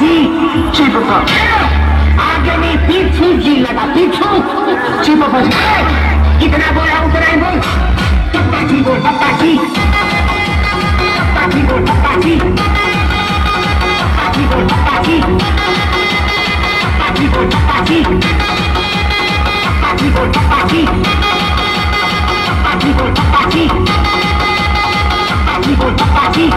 Ji chief of आगे में पीछे जी लगा, पीछू। चीफ ऑफ़ कितना बोला, उतना ही बोल। पप्पा जी बोल, पप्पा जी। पप्पा जी बोल, पप्पा जी। पप्पा जी बोल, पप्पा जी। पप्पा जी बोल, पप्पा जी। पप्पा जी बोल, पप्पा जी। पप्पा जी बोल, पप्पा जी। पप्पा जी बोल, पप्पा जी।